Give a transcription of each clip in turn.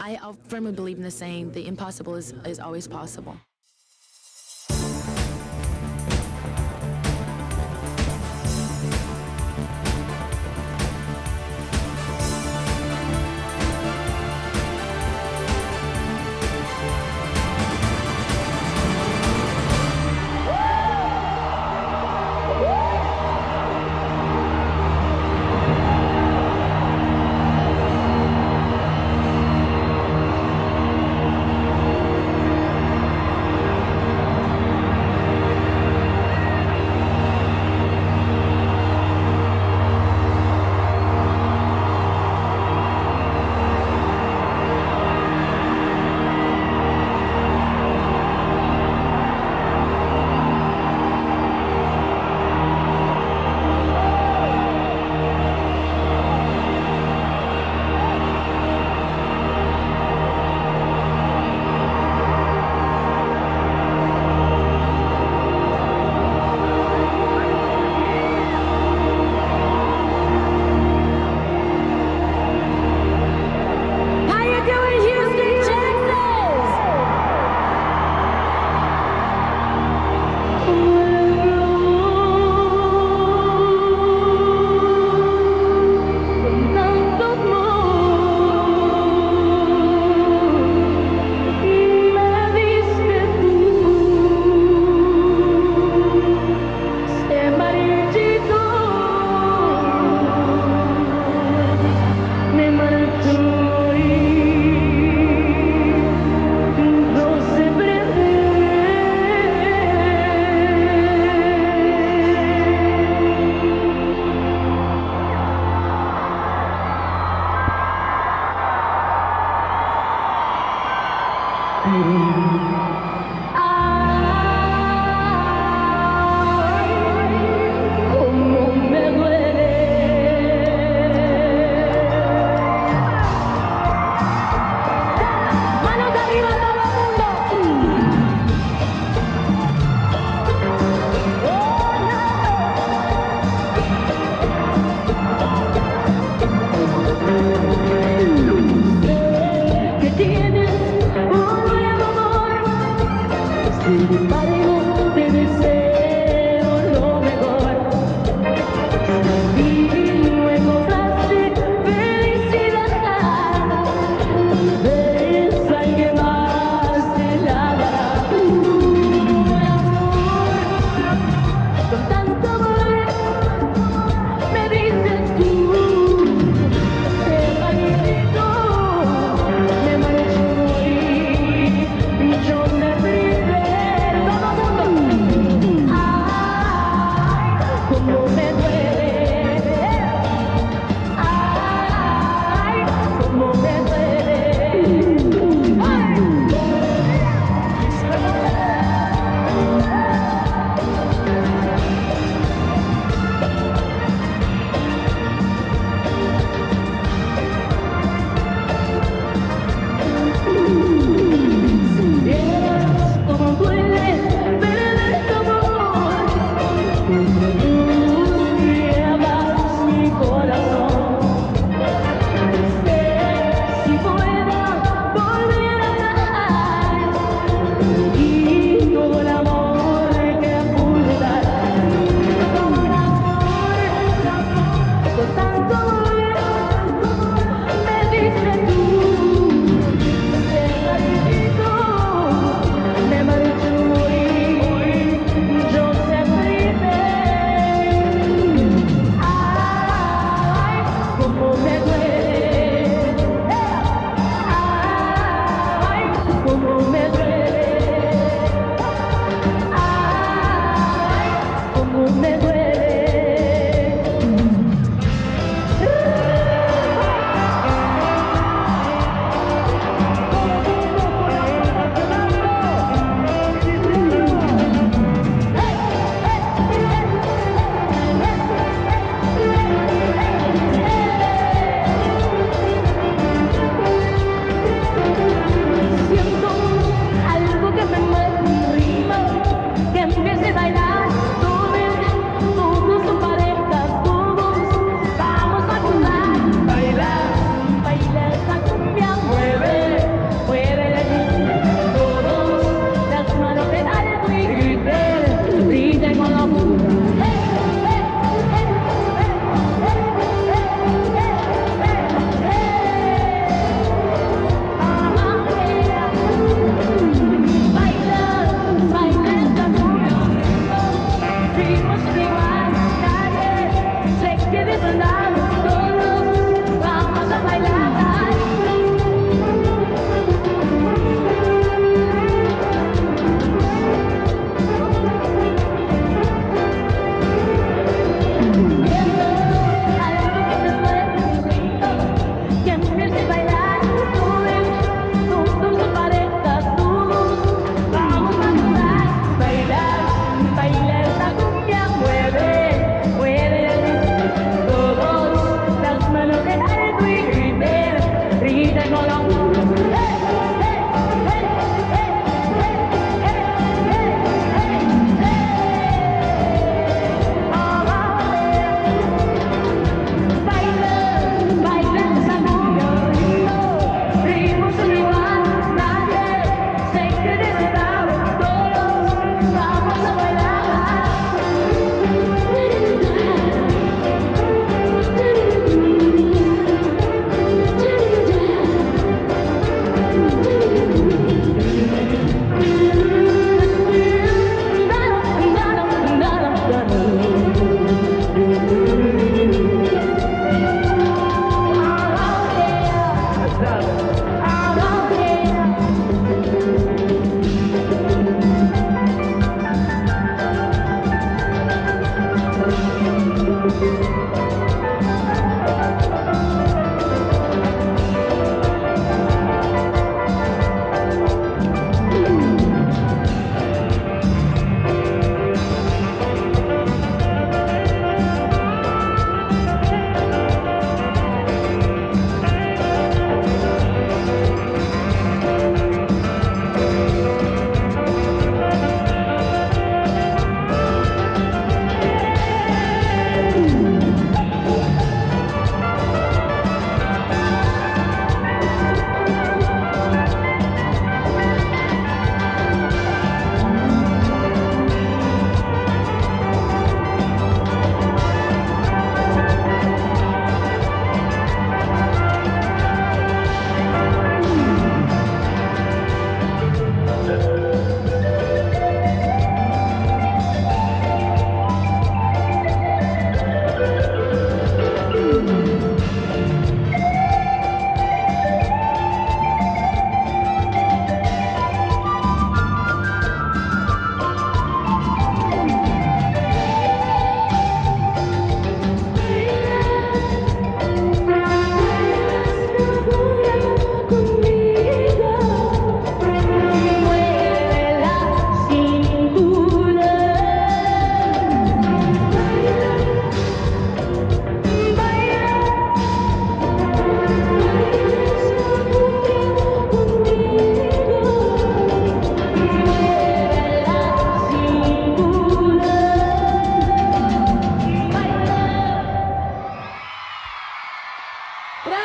I firmly believe in the saying, the impossible is, is always possible. I love you.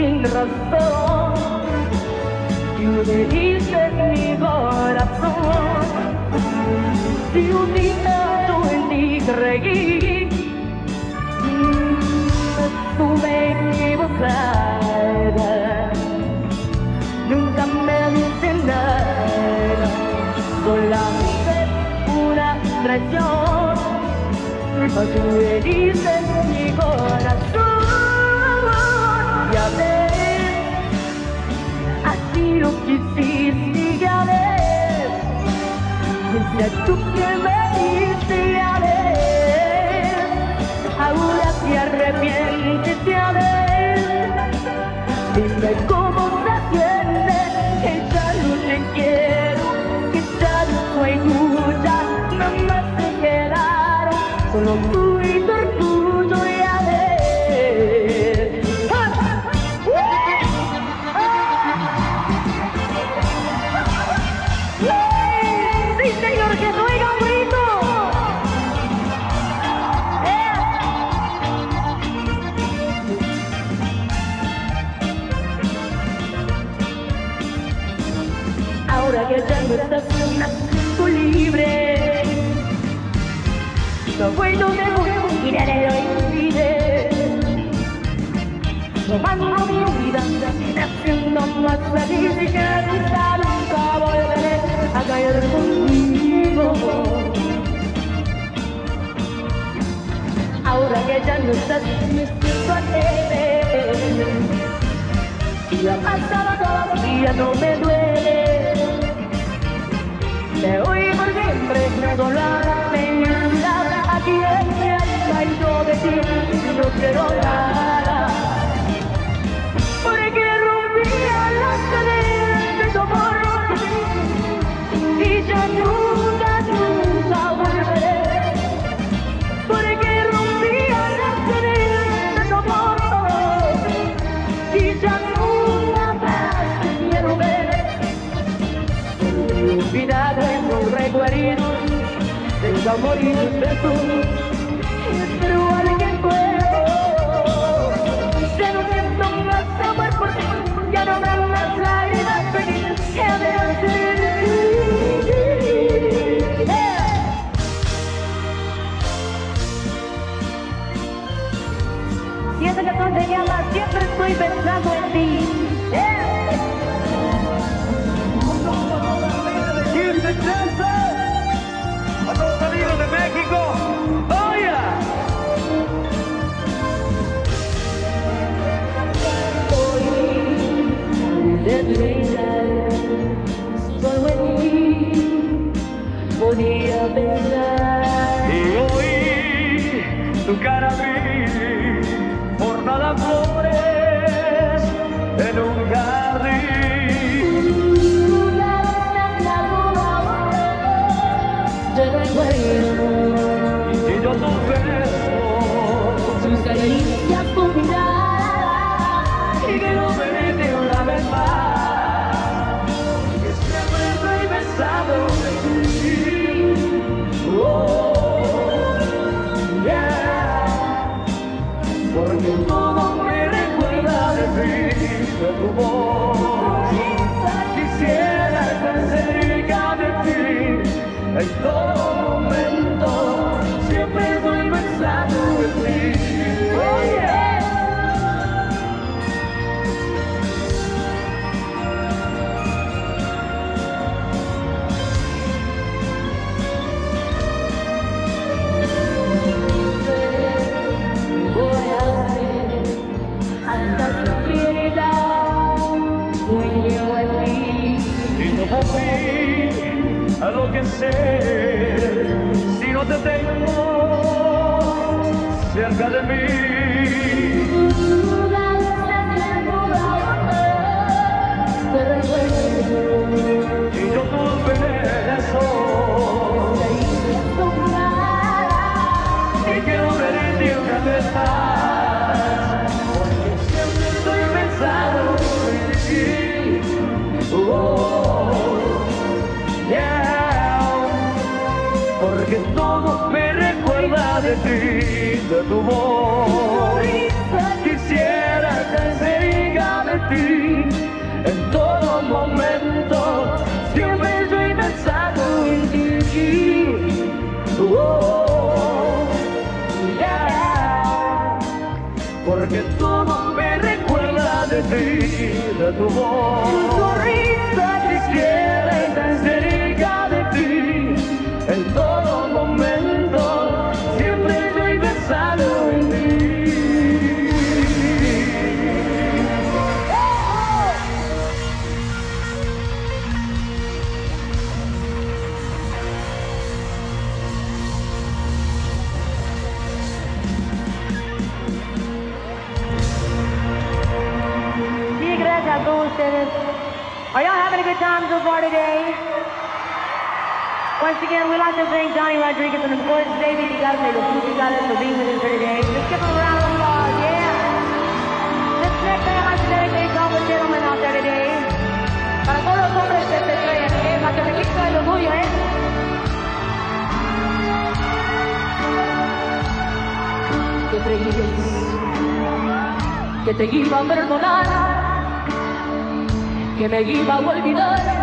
sin razón. Tú diste mi corazón. Si un día tú en ti creí, mm, estuve equivocada. Nunca me dice nada, solamente una traición. Tú heriste mi corazón. Lo quisiste, ya ves. Desde tú que me ves. Ahora te arrepientes, ya ves. Dime cómo Ahora que ya no estás en una siento libre No voy donde voy, miraré lo impide Tomando mi vida, haciendo más feliz y que nunca, nunca volveré a caer contigo. Ahora que ya no estás me siento alegre y ha pasado todo ya no me duele te oí por siempre solo me olvidar aquí en mi alma y yo de ti no quiero nada. Porque rompía las cadenas de tu amor y ya nunca, canción se llama Siempre estoy pensando en ti. podia beijar. Si no te tengo de ti, de tu voz. Quisiera estar cerca de ti en todo momento. Siempre estoy pensando en ti. Oh, yeah. Porque todo me recuerda de ti, de tu voz. Once again, we'd like to thank Johnny Rodriguez and of course David Igarme, the Super Goddess, for being with us here today. Let's give them a round of applause, yeah. Next thing I'd like to all the gentlemen out there today. Para todos los hombres que se creen, ¿eh? Para que me quiten el orgullo, ¿eh? Que creíes que te iba a perdonar que me iba a olvidar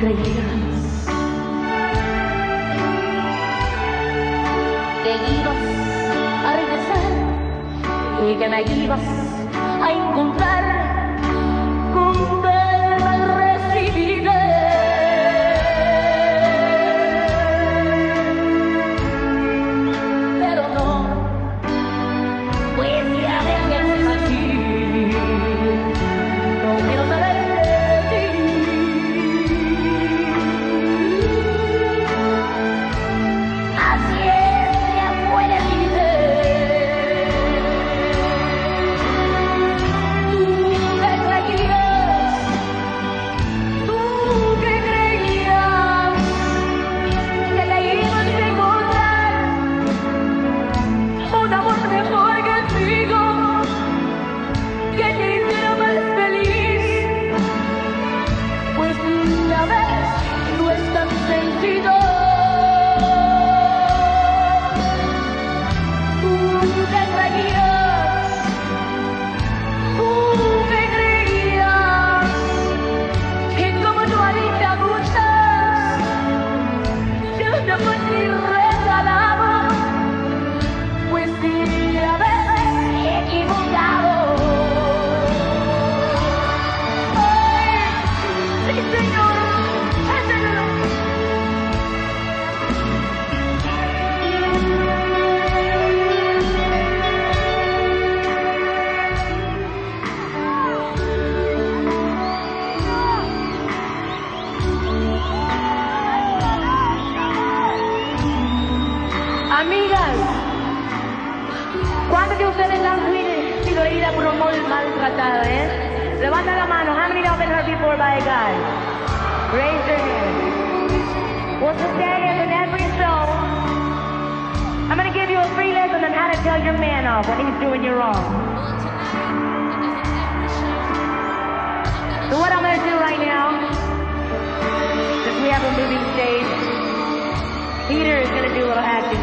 regresamos. Te ibas a regresar y que me ibas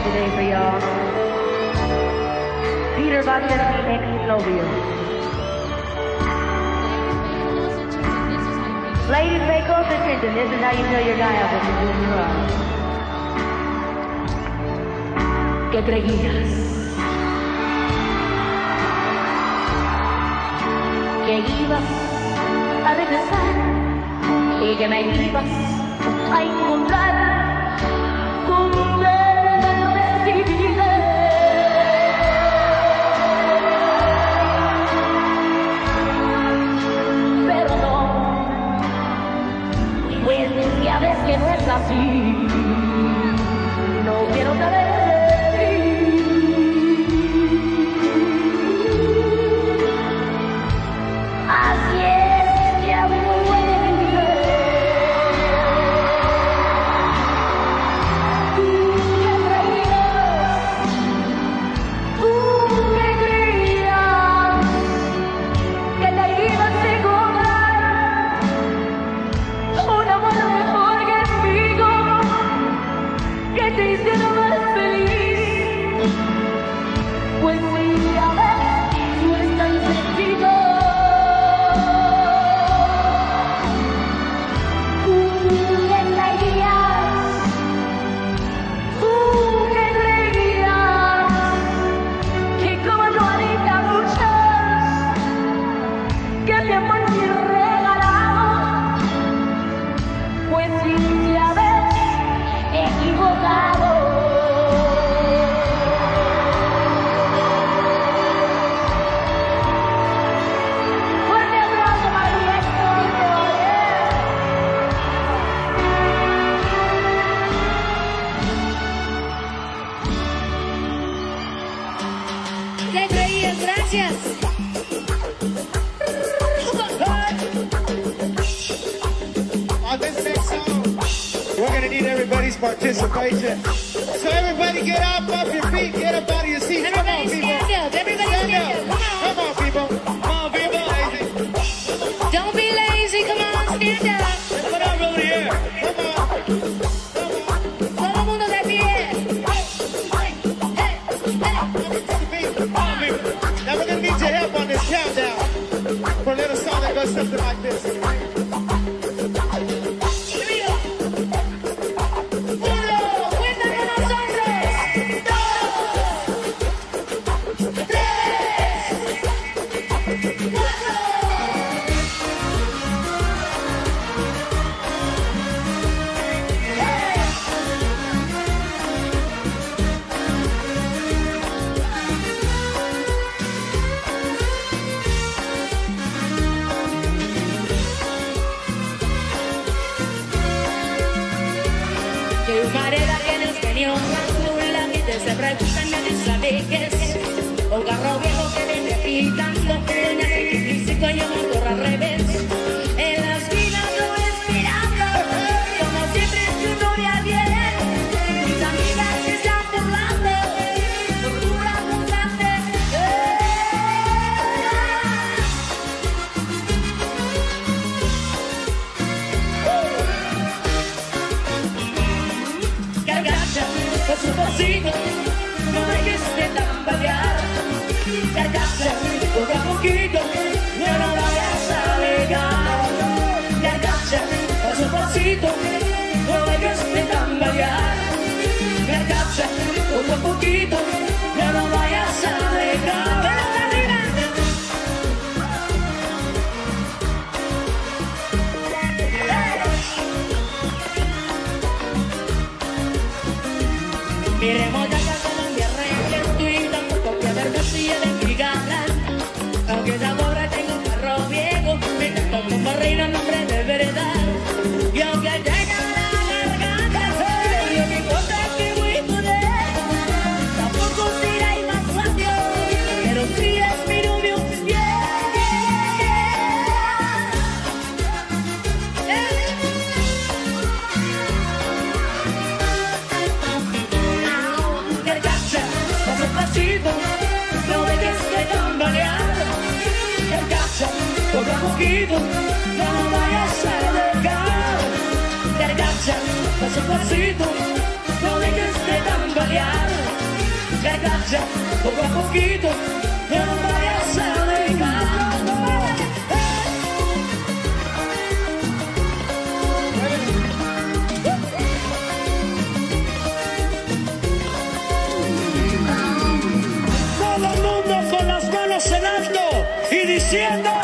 today for y'all. Peter Bucket makes Nobel. Ladies, pay close attention. This is how you know your guy up with the you are. Que creías? Que ibas a regresar y que me ibas a encontrar. así. No quiero saber. Congratulations. poquito No lo a hacer de gol. Intercambio, paso a paso, no lo que se tan baleado, a la poco a poquito, no lo a hacer de. Todo el mundo con las manos en alto y diciendo.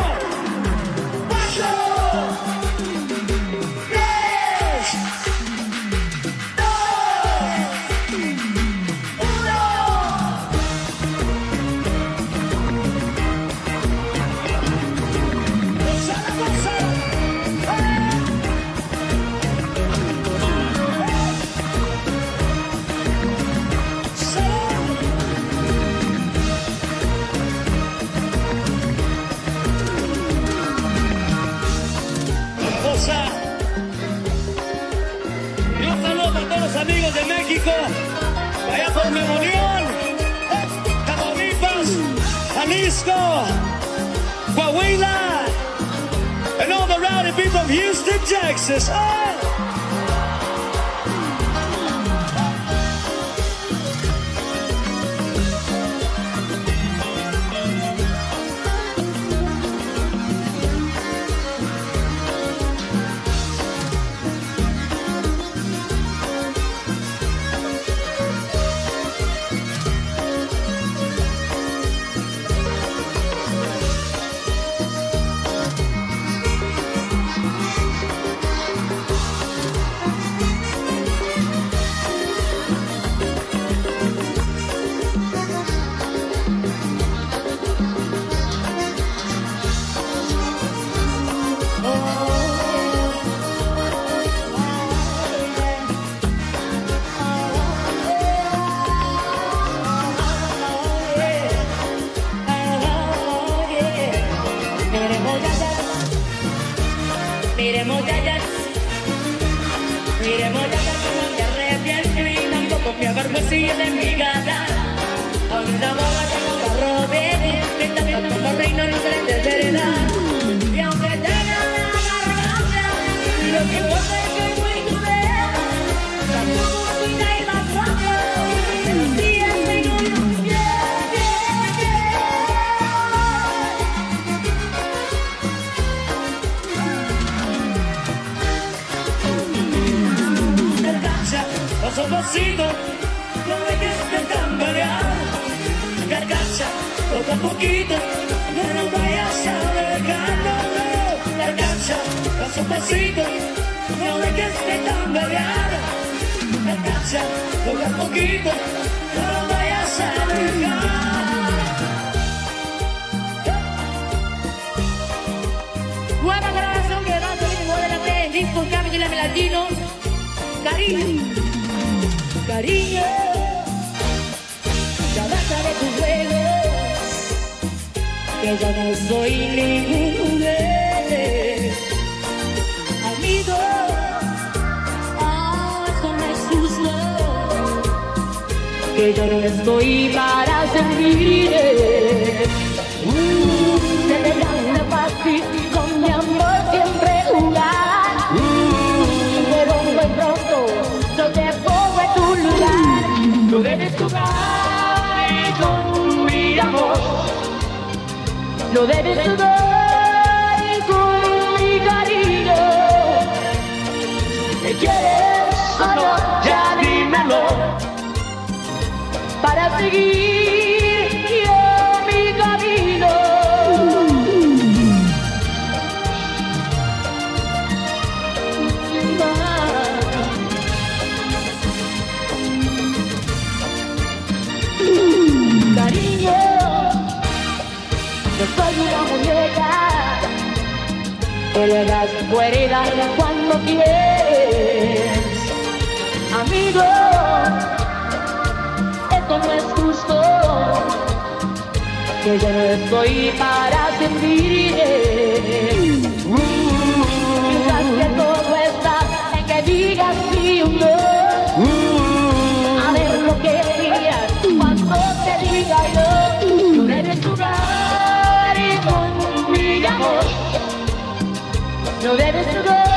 Texas. Oh! despacito, no dejes de tambalear. Gargacha, poco a poquito, no nos vayas a dejar, no, Gargacha, paso a pasito, no dejes de tambalear. Gargacha, poco a poquito, no nos vayas a dejar. Nueva grabación de Rato y Latino, Cariño cariño. Ya basta de tus juegos, que ya no soy ningún juguete. Amigo, ah, eso me susto, que yo no estoy para servir. Uh, No debes jugar con mi cariño. ¿Me quieres o no? Ya dímelo. Para seguir cuerda cuando quieres. Amigo, esto no es justo, que yo no estoy para sentirte. Quizás que todo está en que digas No debes jugar